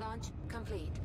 Launch complete.